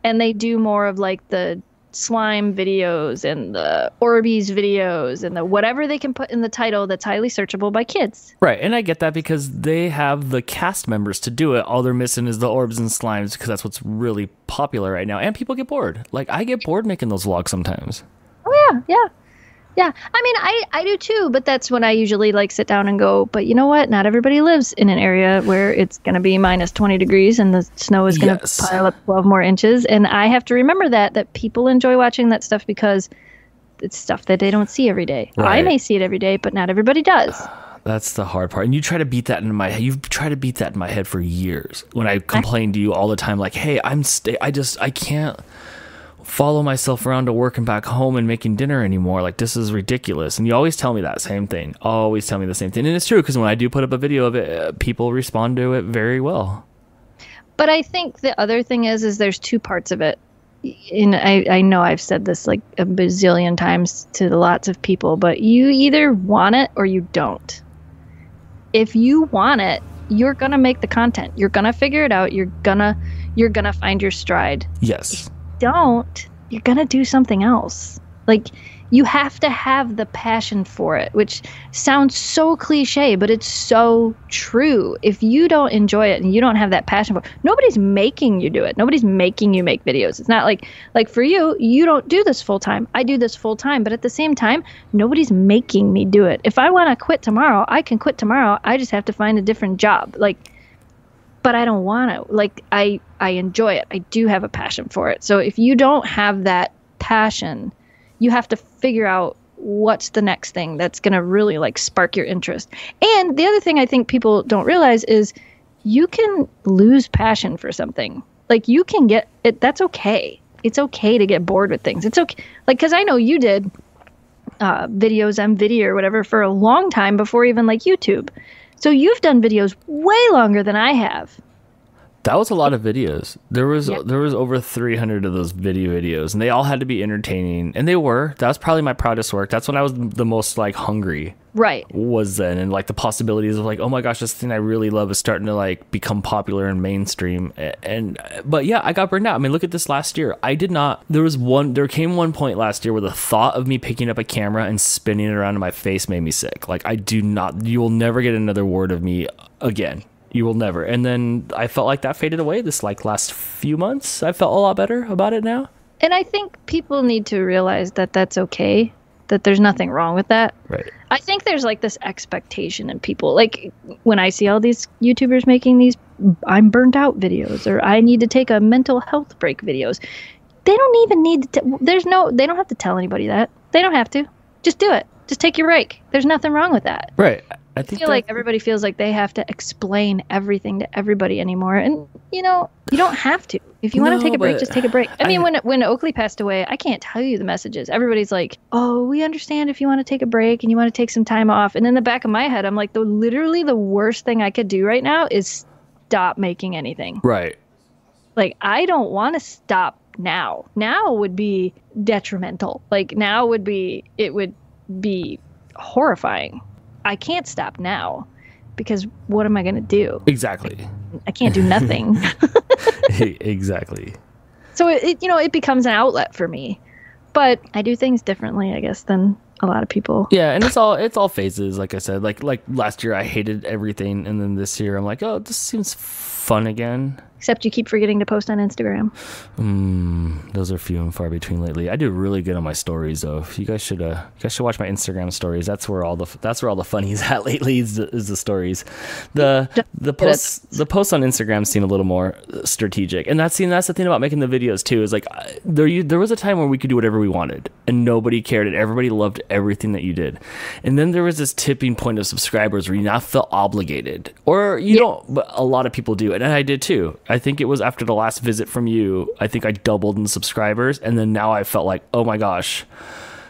And they do more of like the slime videos and the Orbeez videos and the whatever they can put in the title that's highly searchable by kids. Right, and I get that because they have the cast members to do it. All they're missing is the orbs and slimes because that's what's really popular right now. And people get bored. Like I get bored making those vlogs sometimes. Oh yeah, yeah. Yeah. I mean I I do too, but that's when I usually like sit down and go, but you know what? Not everybody lives in an area where it's going to be minus 20 degrees and the snow is going to Yes. pile up 12 more inches and I have to remember that that people enjoy watching that stuff because it's stuff that they don't see every day. I may see it every day, but not everybody does. that's the hard part. And you try to beat that in my head. You've tried to beat that in my head for years. When I complain to you all the time, like, "Hey, I'm stay. I just I can't follow myself around to work and back home and making dinner anymore. Like this is ridiculous." And you always tell me that same thing. Always tell me the same thing, and it's true because when I do put up a video of it, uh, people respond to it very well. But I think the other thing is, is there's two parts of it. And I, I know I've said this like a bazillion times to lots of people, but you either want it or you don't. If you want it, you're gonna make the content. You're gonna figure it out. You're gonna you're gonna find your stride. Yes. Don't, you're gonna do something else. Like you have to have the passion for it, which sounds so cliche, but it's so true. If you don't enjoy it and you don't have that passion for it, nobody's making you do it. Nobody's making you make videos. It's not like like for you, you don't do this full time. I do this full time, but at the same time, nobody's making me do it. If I want to quit tomorrow, I can quit tomorrow. I just have to find a different job. Like but I don't want to. Like I I enjoy it. I do have a passion for it. So if you don't have that passion, you have to figure out what's the next thing that's going to really like spark your interest. And the other thing I think people don't realize is you can lose passion for something. Like you can get it that's okay. It's okay to get bored with things. It's okay like cuz I know you did uh, videos on video or whatever for a long time before even like YouTube. So you've done videos way longer than I have. That was a lot of videos. There was yeah. there was over 300 of those video videos and they all had to be entertaining and they were. That was probably my proudest work. That's when I was the most like hungry. Right. Was then and like the possibilities of like oh my gosh this thing I really love is starting to like become popular and mainstream and but yeah, I got burned out. I mean, look at this last year. I did not there was one there came one point last year where the thought of me picking up a camera and spinning it around in my face made me sick. Like I do not you will never get another word of me again you will never. And then I felt like that faded away this like last few months. I felt a lot better about it now. And I think people need to realize that that's okay, that there's nothing wrong with that. Right. I think there's like this expectation in people. Like when I see all these YouTubers making these I'm burnt out videos or I need to take a mental health break videos. They don't even need to t- there's no they don't have to tell anybody that. They don't have to. Just do it. Just take your break. There's nothing wrong with that. Right. I, think I feel like everybody feels like they have to explain everything to everybody anymore, and you know you don't have to. If you no, want to take a break, just take a break. I, I mean, when when Oakley passed away, I can't tell you the messages. Everybody's like, "Oh, we understand if you want to take a break and you want to take some time off." And in the back of my head, I'm like, the literally the worst thing I could do right now is stop making anything. Right. Like I don't want to stop now. Now would be detrimental. Like now would be it would be horrifying. I can't stop now because what am I going to do? Exactly. I, I can't do nothing. exactly. So it, it, you know, it becomes an outlet for me. But I do things differently, I guess, than a lot of people. Yeah, and it's all it's all phases, like I said. Like like last year I hated everything and then this year I'm like, "Oh, this seems fun again." Except you keep forgetting to post on Instagram. Mm, those are few and far between lately. I do really good on my stories though. You guys should uh, you guys should watch my Instagram stories. That's where all the that's where all the funny's at lately is the, is the stories. The the posts the posts on Instagram seem a little more strategic, and that's that's the thing about making the videos too. Is like there there was a time where we could do whatever we wanted, and nobody cared, and everybody loved everything that you did. And then there was this tipping point of subscribers where you now felt obligated, or you yeah. don't. But a lot of people do, and I did too. I think it was after the last visit from you. I think I doubled in subscribers, and then now I felt like, oh my gosh,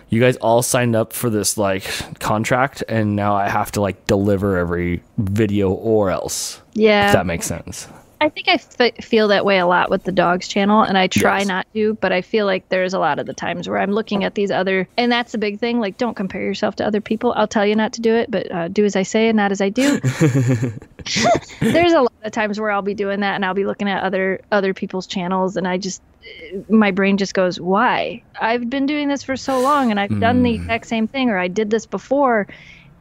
you guys all signed up for this like contract, and now I have to like deliver every video or else. Yeah, if that makes sense. I think I f- feel that way a lot with the dogs channel, and I try yes. not to, but I feel like there's a lot of the times where I'm looking at these other, and that's the big thing. Like, don't compare yourself to other people. I'll tell you not to do it, but uh, do as I say and not as I do. there's a lot of times where I'll be doing that, and I'll be looking at other other people's channels, and I just my brain just goes, why? I've been doing this for so long, and I've mm. done the hmm. exact same thing, or I did this before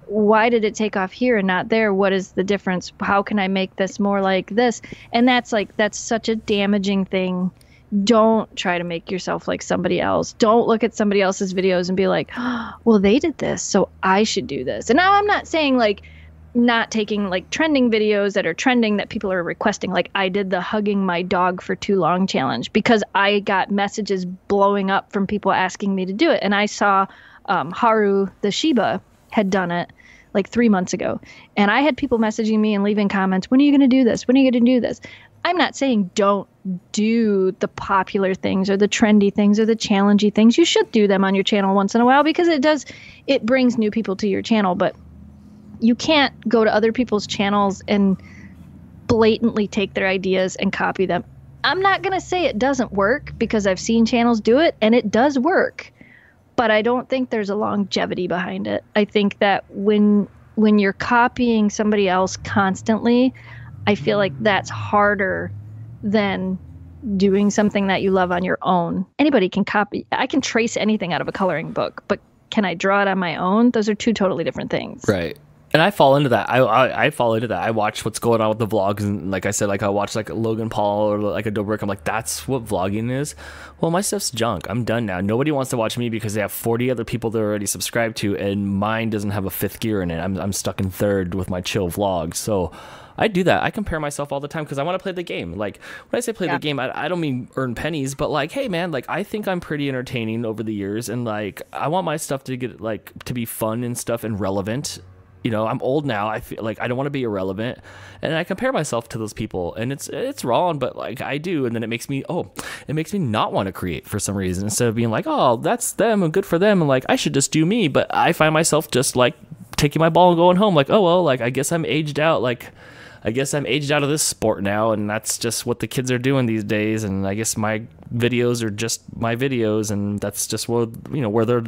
why did it take off here and not there? What is the difference? How can i make this more like this? And that's like that's such a damaging thing. Don't try to make yourself like somebody else. Don't look at somebody else's videos and be like oh, well they did this so i should do this. And now i'm not saying like not taking like trending videos that are trending that people are requesting. Like i did the hugging my dog for too long challenge because i got messages blowing up from people asking me to do it. And i saw um, haru the shiba had done it like three months ago. And I had people messaging me and leaving comments, when are you going to do this? When are you going to do this? I'm not saying don't do the popular things or the trendy things or the challenging things. You should do them on your channel once in a while because it does, it brings new people to your channel. But you can't go to other people's channels and blatantly take their ideas and copy them. I'm not going to say it doesn't work because I've seen channels do it and it does work. But I don't think there's a longevity behind it. I think that when when you're copying somebody else constantly, I feel like that's harder than doing something that you love on your own. Anybody can copy. I can trace anything out of a coloring book, but can I draw it on my own? Those are two totally different things. Right and I fall into that. I, I, I fall into that. I watch what's going on with the vlogs, and like I said, like I watch like Logan Paul or like a Dobrik. I'm like, that's what vlogging is. Well, my stuff's junk. I'm done now. Nobody wants to watch me because they have 40 other people they're already subscribed to, and mine doesn't have a fifth gear in it. I'm I'm stuck in third with my chill vlogs. So. I do that. I compare myself all the time because I want to play the game. Like when I say play yeah. the game, I, I don't mean earn pennies, but like, hey man, like I think I'm pretty entertaining over the years, and like I want my stuff to get like to be fun and stuff and relevant you know i'm old now i feel like i don't want to be irrelevant and i compare myself to those people and it's it's wrong but like i do and then it makes me oh it makes me not want to create for some reason instead of being like oh that's them and good for them and like i should just do me but i find myself just like taking my ball and going home like oh well like i guess i'm aged out like I guess I'm aged out of this sport now, and that's just what the kids are doing these days. And I guess my videos are just my videos, and that's just where you know where they're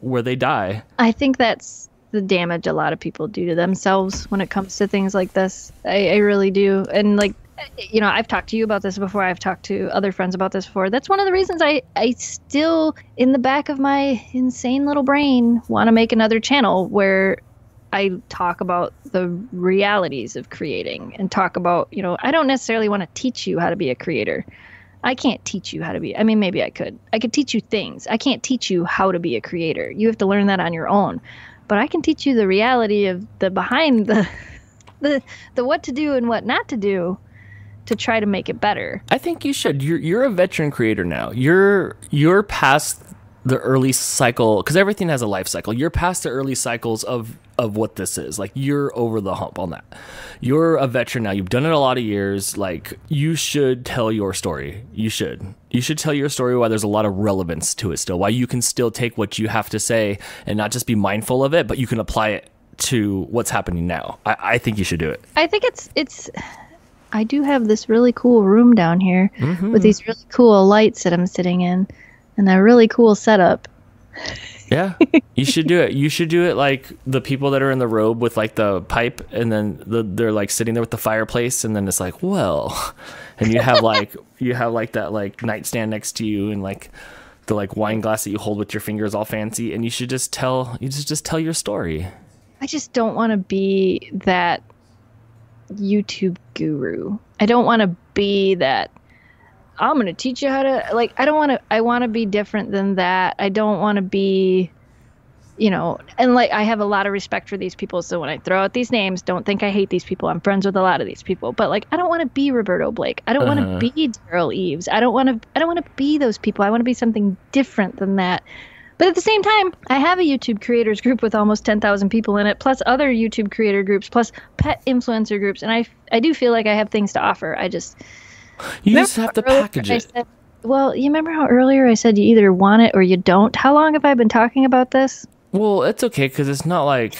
where they die. I think that's the damage a lot of people do to themselves when it comes to things like this. I, I really do. And like, you know, I've talked to you about this before. I've talked to other friends about this before. That's one of the reasons I, I still, in the back of my insane little brain, want to make another channel where I talk about the realities of creating and talk about, you know, I don't necessarily want to teach you how to be a creator. I can't teach you how to be. I mean, maybe I could. I could teach you things. I can't teach you how to be a creator. You have to learn that on your own but I can teach you the reality of the behind the the the what to do and what not to do to try to make it better. I think you should. You're you're a veteran creator now. You're you're past the early cycle because everything has a life cycle. You're past the early cycles of of what this is. Like you're over the hump on that. You're a veteran now. You've done it a lot of years. Like you should tell your story. You should. You should tell your story why there's a lot of relevance to it still. Why you can still take what you have to say and not just be mindful of it, but you can apply it to what's happening now. I, I think you should do it. I think it's it's I do have this really cool room down here mm-hmm. with these really cool lights that I'm sitting in and a really cool setup. Yeah, you should do it. You should do it like the people that are in the robe with like the pipe, and then the, they're like sitting there with the fireplace, and then it's like, well, and you have like you have like that like nightstand next to you, and like the like wine glass that you hold with your fingers all fancy, and you should just tell you just just tell your story. I just don't want to be that YouTube guru. I don't want to be that I'm going to teach you how to like I don't want to I want to be different than that. I don't want to be you know, and like I have a lot of respect for these people. So when I throw out these names, don't think I hate these people. I'm friends with a lot of these people, but like I don't want to be Roberto Blake. I don't uh-huh. want to be Derral Eves. I don't want to. I don't want to be those people. I want to be something different than that. But at the same time, I have a YouTube creators group with almost 10,000 people in it, plus other YouTube creator groups, plus pet influencer groups, and I I do feel like I have things to offer. I just you remember just have to package it. Said, well, you remember how earlier I said you either want it or you don't? How long have I been talking about this? Well, it's okay because it's not like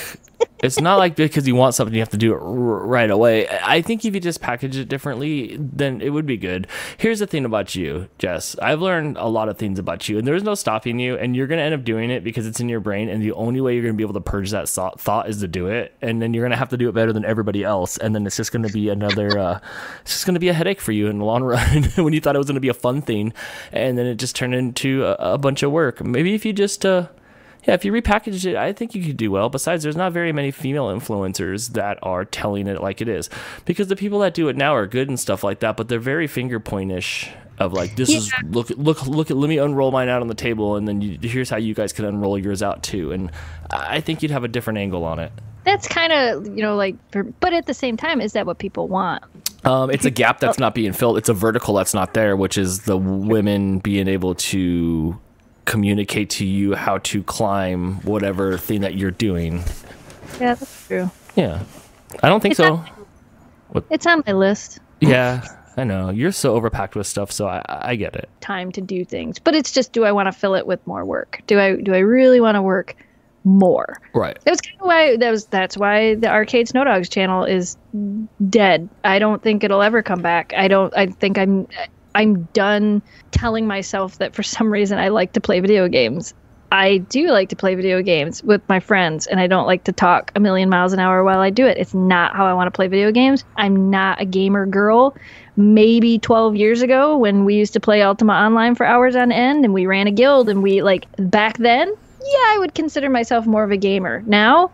it's not like because you want something you have to do it r- right away. I think if you just package it differently, then it would be good. Here's the thing about you, Jess. I've learned a lot of things about you, and there's no stopping you. And you're gonna end up doing it because it's in your brain, and the only way you're gonna be able to purge that thought is to do it. And then you're gonna have to do it better than everybody else, and then it's just gonna be another. Uh, it's just gonna be a headache for you in the long run when you thought it was gonna be a fun thing, and then it just turned into a, a bunch of work. Maybe if you just uh, yeah, if you repackaged it, I think you could do well. Besides, there's not very many female influencers that are telling it like it is, because the people that do it now are good and stuff like that, but they're very finger pointish of like this yeah. is look look look at let me unroll mine out on the table and then you, here's how you guys can unroll yours out too. And i think you'd have a different angle on it. That's kind of you know like but at the same time is that what people want? Um, it's a gap that's not being filled. It's a vertical that's not there which is the women being able to communicate to you how to climb whatever thing that you're doing. Yeah, that's true. Yeah. I don't think It's so. It's on my list. Yeah, I know. You're so overpacked with stuff, so I, I get it. Time to do things, but it's just, do I want to fill it with more work? Do I do I really want to work more? Right. That was kind of why that was that's why the Arcade Snow Dogs channel is dead. I don't think it'll ever come back. I don't. I think I'm I'm done telling myself that for some reason I like to play video games. I do like to play video games with my friends, and I don't like to talk a million miles an hour while I do it. It's not how I want to play video games. I'm not a gamer girl. Maybe 12 years ago, when we used to play Ultima Online for hours on end and we ran a guild, and we like back then, yeah, I would consider myself more of a gamer. Now,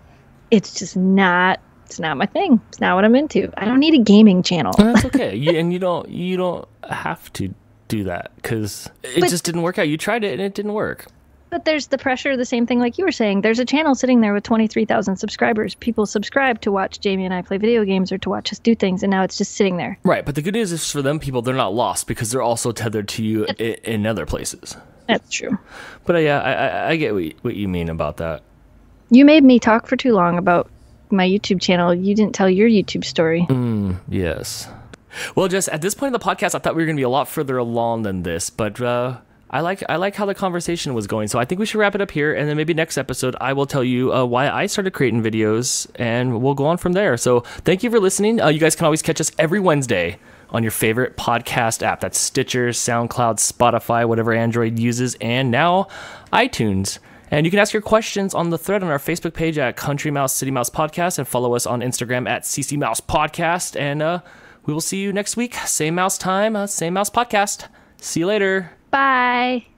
it's just not it's not my thing. It's not what I'm into. I don't need a gaming channel. That's okay. you, and you don't you don't have to do that because it But- just didn't work out. You tried it and it didn't work. But there's the pressure, the same thing like you were saying. There's a channel sitting there with 23,000 subscribers. People subscribe to watch Jamie and I play video games or to watch us do things, and now it's just sitting there. Right, but the good news is for them people, they're not lost because they're also tethered to you i- in other places. That's true. But uh, yeah, I, I, I get what you, what you mean about that. You made me talk for too long about my YouTube channel. You didn't tell your YouTube story. Yes. Well, just at this point in the podcast, I thought we were going to be a lot further along than this, but uh, I like I like how the conversation was going. So I think we should wrap it up here, and then maybe next episode I will tell you uh, why I started creating videos, and we'll go on from there. So thank you for listening. Uh, you guys can always catch us every Wednesday on your favorite podcast app. That's Stitcher, SoundCloud, Spotify, whatever Android uses, and now iTunes. And you can ask your questions on the thread on our Facebook page at Country Mouse City Mouse Podcast and follow us on Instagram at CC Mouse Podcast. And uh, we will see you next week. Same mouse time, uh, same mouse podcast. See you later. Bye.